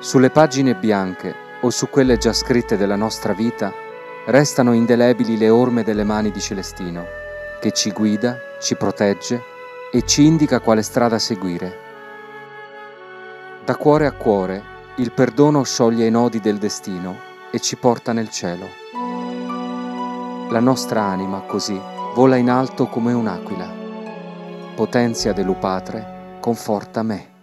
Sulle pagine bianche o su quelle già scritte della nostra vita restano indelebili le orme delle mani di Celestino, che ci guida, ci protegge e ci indica quale strada seguire. Da cuore a cuore il perdono scioglie i nodi del destino e ci porta nel cielo. La nostra anima così vola in alto come un'aquila. Potenzia dell'Upatre, conforta me.